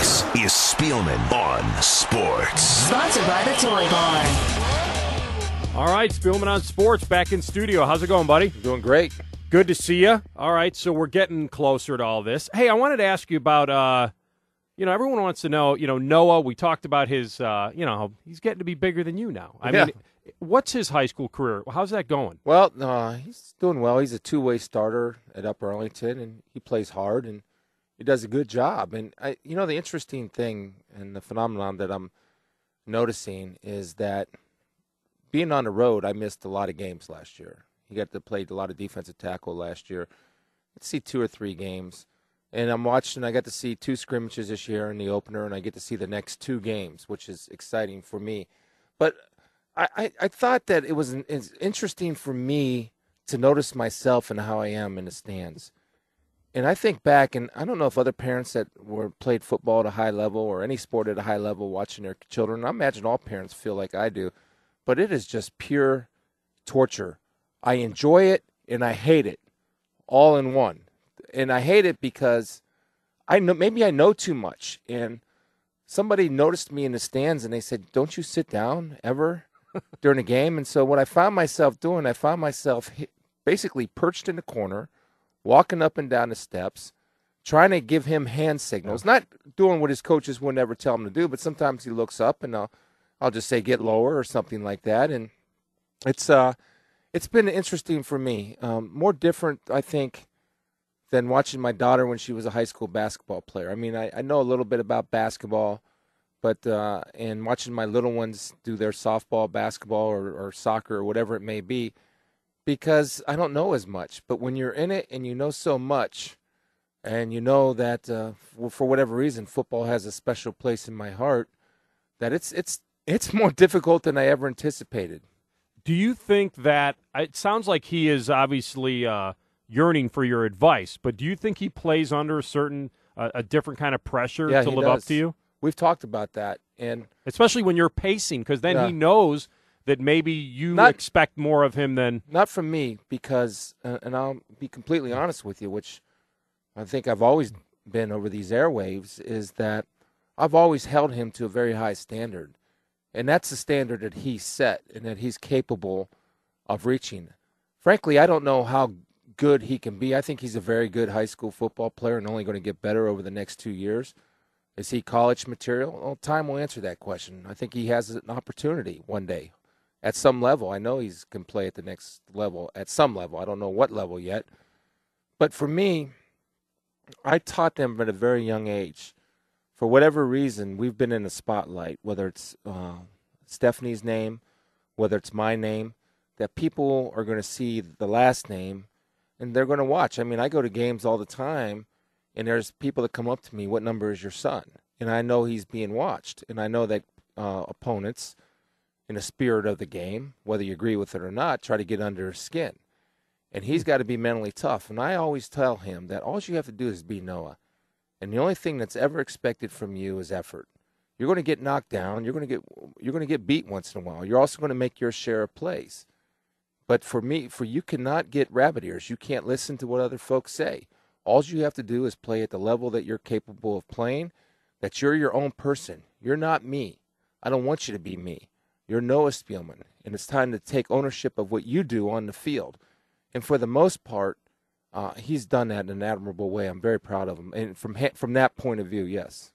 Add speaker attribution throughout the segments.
Speaker 1: This is Spielman on Sports.
Speaker 2: Sponsored by the Toy Barn.
Speaker 3: All right, Spielman on Sports back in studio. How's it going, buddy?
Speaker 4: Doing great.
Speaker 3: Good to see you. All right, so we're getting closer to all this. Hey, I wanted to ask you about, uh, you know, everyone wants to know, you know, Noah. We talked about his, uh, you know, he's getting to be bigger than you now. I
Speaker 4: Yeah.
Speaker 3: mean, what's his high school career? How's that going?
Speaker 4: Well, uh, he's doing well. He's a two-way starter at Upper Arlington, and he plays hard and he does a good job. And I, you know, the interesting thing and the phenomenon that I'm noticing is that being on the road, I missed a lot of games last year. He got to play a lot of defensive tackle last year. Let's see two or three games, and I'm watching. I got to see two scrimmages this year in the opener, and I get to see the next two games, which is exciting for me. But I, I, I thought that it was an, interesting for me to notice myself and how I am in the stands. And I think back, and I don't know if other parents that were played football at a high level or any sport at a high level watching their children. I imagine all parents feel like I do, but it is just pure torture. I enjoy it and I hate it, all in one. And I hate it because I know maybe I know too much. And somebody noticed me in the stands and they said, "Don't you sit down ever during a game?" And so what I found myself doing, I found myself basically perched in the corner, walking up and down the steps, trying to give him hand signals, not doing what his coaches would never tell him to do, but sometimes he looks up and I'll I'll just say get lower or something like that, and it's uh it's been interesting for me, um, more different I think than watching my daughter when she was a high school basketball player. I mean, I, I know a little bit about basketball, but uh, and watching my little ones do their softball, basketball, or, or soccer, or whatever it may be, because I don't know as much. But when you're in it and you know so much, and you know that uh, for, whatever reason football has a special place in my heart, that it's it's it's more difficult than I ever anticipated.
Speaker 3: Do you think that it sounds like he is obviously uh, yearning for your advice, but do you think he plays under a certain uh, a different kind of pressure
Speaker 4: Yeah,
Speaker 3: to live up to you?
Speaker 4: We've talked about that, and
Speaker 3: especially when you're pacing, because then
Speaker 4: Yeah.
Speaker 3: he knows that maybe you
Speaker 4: Not-
Speaker 3: expect more of him than
Speaker 4: Not from me, because, uh, and I'll be completely honest with you, which I think I've always been over these airwaves, is that I've always held him to a very high standard. And that's the standard that he set and that he's capable of reaching. Frankly, I don't know how good he can be. I think he's a very good high school football player and only going to get better over the next two years. Is he college material? Well, time will answer that question. I think he has an opportunity one day at some level. I know he's can play at the next level at some level. I don't know what level yet. But for me, I taught them at a very young age. For whatever reason, we've been in the spotlight, whether it's uh, Stefanie's name, whether it's my name, that people are going to see the last name and they're going to watch. I mean, I go to games all the time, and there's people that come up to me, "What number is your son?" And I know he's being watched, and I know that uh, opponents, in the spirit of the game, whether you agree with it or not, try to get under his skin, and he's got to be mentally tough. And I always tell him that all you have to do is be Noah, and the only thing that's ever expected from you is effort. You're going to get knocked down. You're going to get you're going to get beat once in a while. You're also going to make your share of plays. But for me, for you cannot get rabbit ears. You can't listen to what other folks say. All you have to do is play at the level that you're capable of playing, that you're your own person. You're not me. I don't want you to be me. You're Noah Spielman. And it's time to take ownership of what you do on the field. And for the most part, uh, he's done that in an admirable way. I'm very proud of him. And from ha- from that point of view, yes.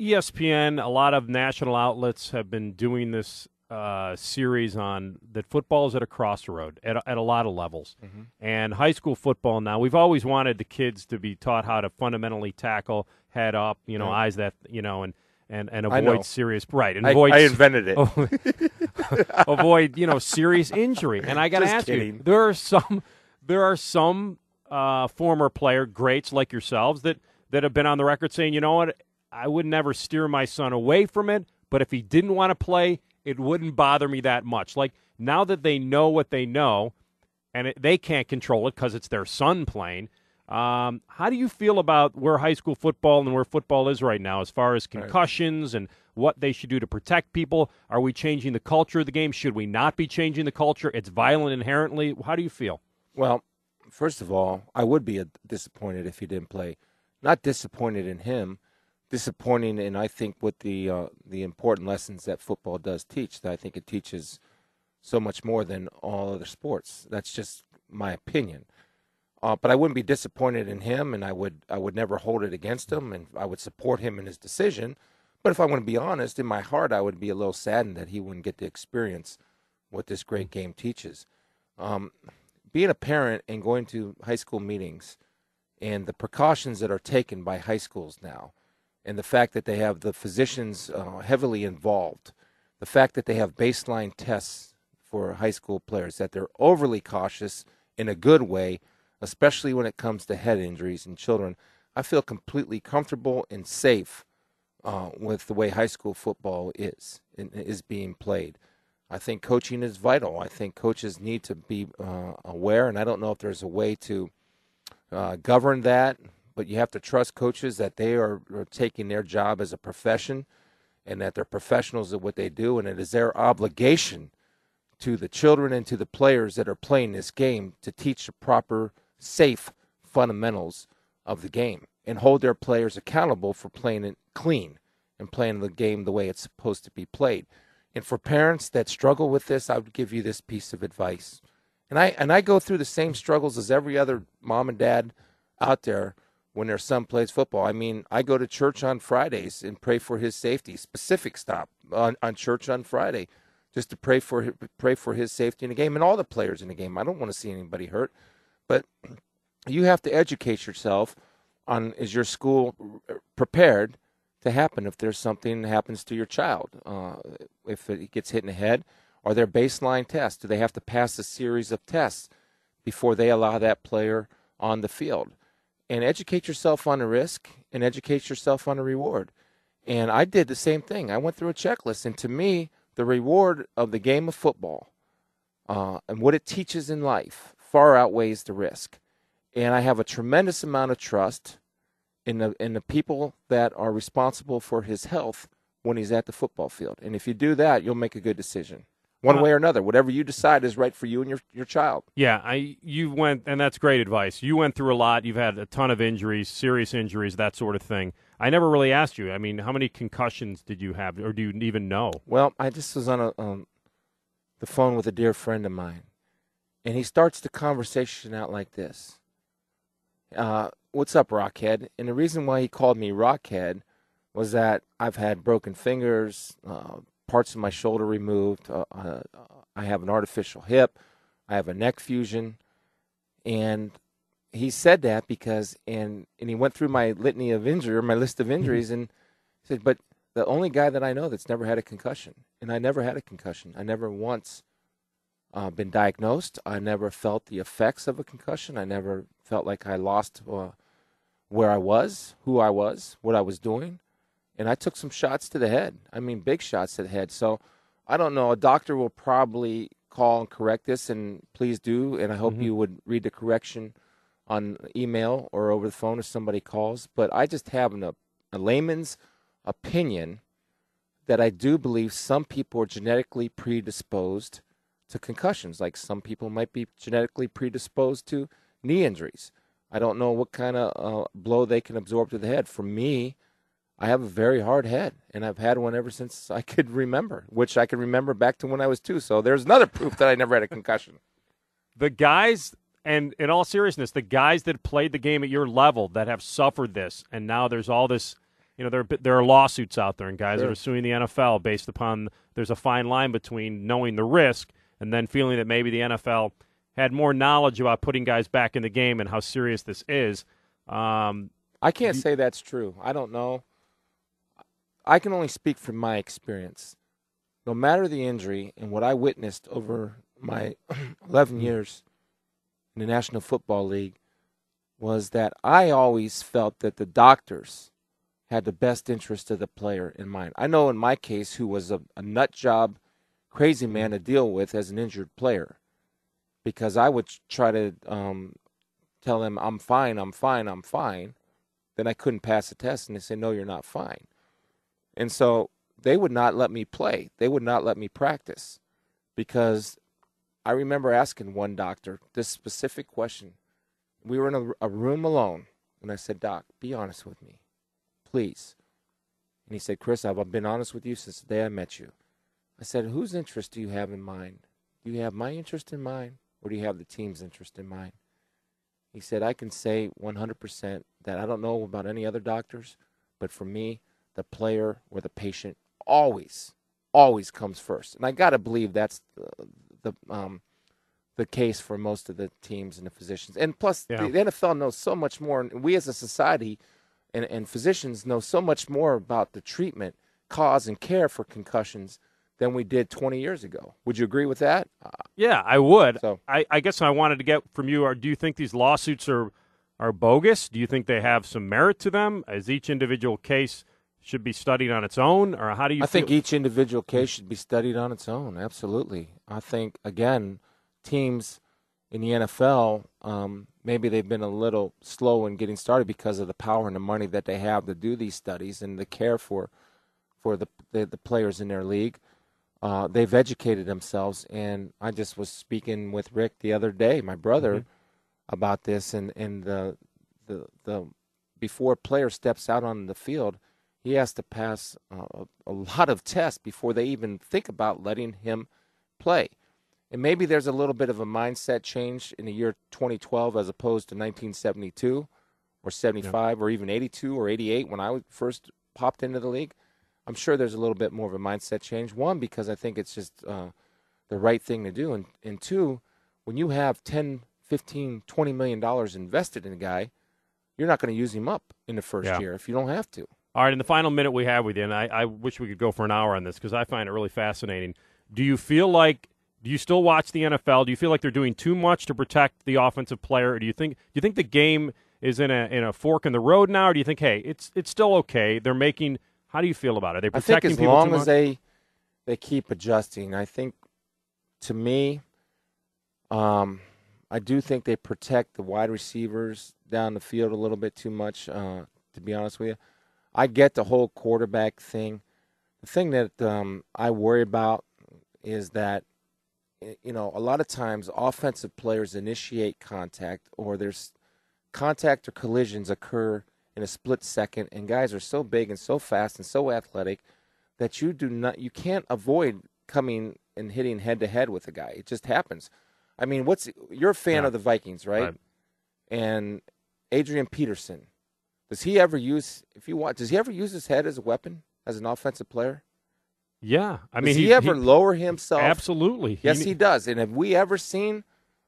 Speaker 3: ESPN, a lot of national outlets have been doing this uh, series on that football is at a crossroad at, a- at a lot of levels.
Speaker 4: Mhm.
Speaker 3: And high school football now, we've always wanted the kids to be taught how to fundamentally tackle head up, you know,
Speaker 4: Right.
Speaker 3: eyes that, you know, and, and, and avoid serious, right, and
Speaker 4: I-
Speaker 3: avoid
Speaker 4: I invented it.
Speaker 3: avoid, you know, serious injury. And I got to ask you, there are some, there are some uh, former player greats like yourselves that that have been on the record saying, you know what, I would never steer my son away from it, but if he didn't want to play, it wouldn't bother me that much. Like now that they know what they know, and it, they can't control it because it's their son playing. Um, how do you feel about where high school football and where football is right now, as far as concussions and what they should do to protect people? Are we changing the culture of the game? Should we not be changing the culture? It's violent inherently. How do you feel?
Speaker 4: Well, first of all, I would be disappointed if he didn't play. Not disappointed in him, disappointing, in I think what the uh, the important lessons that football does teach, that I think it teaches so much more than all other sports. That's just my opinion. Uh, but I wouldn't be disappointed in him, and I would I would never hold it against him, and I would support him in his decision. But if I want to be honest, in my heart, I would be a little saddened that he wouldn't get to experience what this great game teaches. Um, being a parent and going to high school meetings, and the precautions that are taken by high schools now, and the fact that they have the physicians uh, heavily involved, the fact that they have baseline tests for high school players, that they're overly cautious in a good way, especially when it comes to head injuries in children. I feel completely comfortable and safe uh, with the way high school football is is being played. I think coaching is vital. I think coaches need to be uh, aware, and I don't know if there's a way to uh, govern that, but you have to trust coaches that they are, are taking their job as a profession and that they're professionals at what they do, and it is their obligation to the children and to the players that are playing this game to teach the proper, safe fundamentals of the game and hold their players accountable for playing it clean and playing the game the way it's supposed to be played. And for parents that struggle with this, I would give you this piece of advice. And I and I go through the same struggles as every other mom and dad out there when their son plays football. I mean, I go to church on Fridays and pray for his safety. Specific stop on, on church on Friday, just to pray for pray for his safety in the game and all the players in the game. I don't want to see anybody hurt, but you have to educate yourself on is your school prepared to happen if there's something that happens to your child. Uh, if it gets hit in the head, are there baseline tests? Do they have to pass a series of tests before they allow that player on the field? And educate yourself on the risk and educate yourself on the reward. And I did the same thing. I went through a checklist, and to me, the reward of the game of football uh, and what it teaches in life far outweighs the risk. And I have a tremendous amount of trust in the in the people that are responsible for his health when he's at the football field. And if you do that, you'll make a good decision. One uh, way or another, whatever you decide is right for you and your your child.
Speaker 3: Yeah, I you went and that's great advice. You went through a lot. You've had a ton of injuries, serious injuries, that sort of thing. I never really asked you. I mean, how many concussions did you have, or do you even know?
Speaker 4: Well, I just was on a, um, the phone with a dear friend of mine, and he starts the conversation out like this. Uh, what's up, Rockhead? And the reason why he called me Rockhead was that I've had broken fingers, uh, parts of my shoulder removed. Uh, uh, I have an artificial hip. I have a neck fusion. And he said that because, and, and he went through my litany of injury, my list of injuries, and said, but the only guy that I know that's never had a concussion. And I never had a concussion. I never once uh, been diagnosed. I never felt the effects of a concussion. I never felt like I lost uh, where I was, who I was, what I was doing, and I took some shots to the head. I mean, big shots to the head. So I don't know. A doctor will probably call and correct this, and please do. And I hope mm-hmm. you would read the correction on email or over the phone if somebody calls. But I just have an, a, a layman's opinion that I do believe some people are genetically predisposed to concussions, like some people might be genetically predisposed to knee injuries. I don't know what kind of uh, blow they can absorb to the head. For me, I have a very hard head, and I've had one ever since I could remember, which I can remember back to when I was two. So there's another proof that I never had a concussion.
Speaker 3: The guys, and in all seriousness, the guys that played the game at your level that have suffered this, and now there's all this. You know, there there are lawsuits out there, and guys sure. that are suing the NFL based upon there's a fine line between knowing the risk and then feeling that maybe the NFL had more knowledge about putting guys back in the game and how serious this is. Um,
Speaker 4: I can't say that's true. I don't know. I can only speak from my experience. No matter the injury and what I witnessed over my 11 mm-hmm. years in the National Football League was that I always felt that the doctors had the best interest of the player in mind. I know in my case, who was a, a nut job, crazy man to deal with as an injured player because I would try to um, tell them I'm fine, I'm fine, I'm fine. Then I couldn't pass the test, and they say, No, you're not fine. And so they would not let me play. They would not let me practice because I remember asking one doctor this specific question. We were in a, a room alone, and I said, Doc, be honest with me, please. And he said, Chris, I've been honest with you since the day I met you. I said, whose interest do you have in mind? Do you have my interest in mind, or do you have the team's interest in mind? He said, I can say 100% that I don't know about any other doctors, but for me, the player or the patient always, always comes first. And I got to believe that's the, the, um, the case for most of the teams and the physicians. And plus,
Speaker 3: Yeah.
Speaker 4: the, the NFL knows so much more, and we as a society and, and physicians know so much more about the treatment, cause, and care for concussions than we did 20 years ago. Would you agree with that? Uh,
Speaker 3: Yeah, I would.
Speaker 4: So-
Speaker 3: I, I guess I wanted to get from you: Are do you think these lawsuits are are bogus? Do you think they have some merit to them? As each individual case should be studied on its own, or how do you?
Speaker 4: I think each individual case should be studied on its own. Absolutely. I think again, teams in the NFL um, maybe they've been a little slow in getting started because of the power and the money that they have to do these studies and the care for for the the, the players in their league. Uh, they've educated themselves, and I just was speaking with Rick the other day, my brother, about this, and and the the the before a player steps out on the field, he has to pass uh, a, a lot of tests before they even think about letting him play. And maybe there's a little bit of a mindset change in the year 2012 as opposed to 1972 or 75 or even 82 or 88 when I first popped into the league. I'm sure there's a little bit more of a mindset change. One, because I think it's just uh, the right thing to do. And, and two, when you have 10, 15, 20 million dollars invested in a guy, you're not going to use him up in the first
Speaker 3: Yeah.
Speaker 4: year if you don't have to.
Speaker 3: All right, in the final minute we have with you, and I, I wish we could go for an hour on this because I find it really fascinating. Do you feel like do you still watch the NFL? Do you feel like they're doing too much to protect the offensive player, or do you think do you think the game is in a in a fork in the road now, or do you think hey, it's it's still okay? They're making. How do you feel about it? Are they protecting
Speaker 4: I think as
Speaker 3: people
Speaker 4: long as they they keep adjusting, I think to me, um, I do think they protect the wide receivers down the field a little bit too much. Uh, to be honest with you, I get the whole quarterback thing. The thing that um, I worry about is that you know a lot of times offensive players initiate contact or there's contact or collisions occur in a split second and guys are so big and so fast and so athletic that you do not you can't avoid coming and hitting head to head with a guy it just happens i mean what's you're a fan
Speaker 3: Yeah.
Speaker 4: of the vikings right?
Speaker 3: Right.
Speaker 4: and adrian peterson does he ever use if you want does he ever use his head as a weapon as an offensive player
Speaker 3: yeah, I
Speaker 4: does
Speaker 3: mean,
Speaker 4: he, ever
Speaker 3: he,
Speaker 4: lower himself
Speaker 3: absolutely.
Speaker 4: Yes, he does. And have we ever seen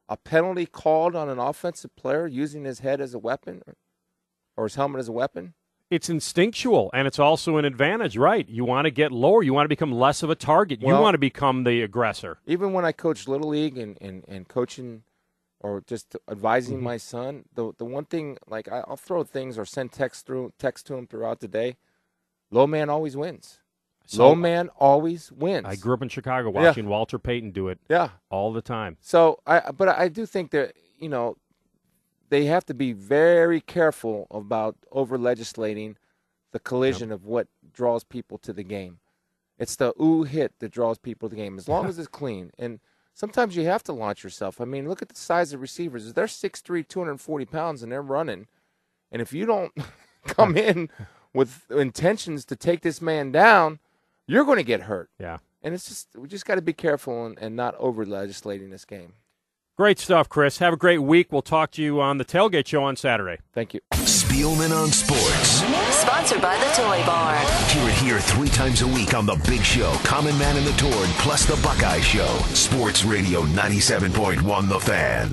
Speaker 4: a penalty called on an offensive player using his head as a weapon or, his helmet as a weapon?
Speaker 3: It's instinctual, and it's also an advantage, right? You want to get lower. You want to become less of a target. you want to become the aggressor.
Speaker 4: Even when I coached Little League and, and, and coaching or just advising
Speaker 3: Mm-hmm.
Speaker 4: my son, the the one thing, like I, I'll throw things or send text through text to him throughout the day. Low man always wins.
Speaker 3: So-
Speaker 4: Low man always wins.
Speaker 3: I grew up in Chicago
Speaker 4: Yeah.
Speaker 3: watching Walter Payton do it
Speaker 4: Yeah.
Speaker 3: all the time.
Speaker 4: So I, but I do think that you know, they have to be very careful about over legislating the collision of what draws people to the game. It's the ooh hit that draws people to the game. As long as it's clean, and sometimes you have to launch yourself. I mean, look at the size of receivers. They're 6'3", 240 pounds, and they're running. And if you don't come in with intentions to take this man down, you're going to get hurt.
Speaker 3: Yeah.
Speaker 4: And it's just we just got to be careful and, and not over legislating this game.
Speaker 3: Great stuff, Chris. Have a great week. We'll talk to you on the Tailgate Show on Saturday.
Speaker 4: Thank you.
Speaker 1: Spielman on sports.
Speaker 2: Sponsored by the Toy Barn.
Speaker 1: Hear it here three times a week on The Big Show, Common Man and the Torn, plus The Buckeye Show. Sports Radio 97.1 The Fan.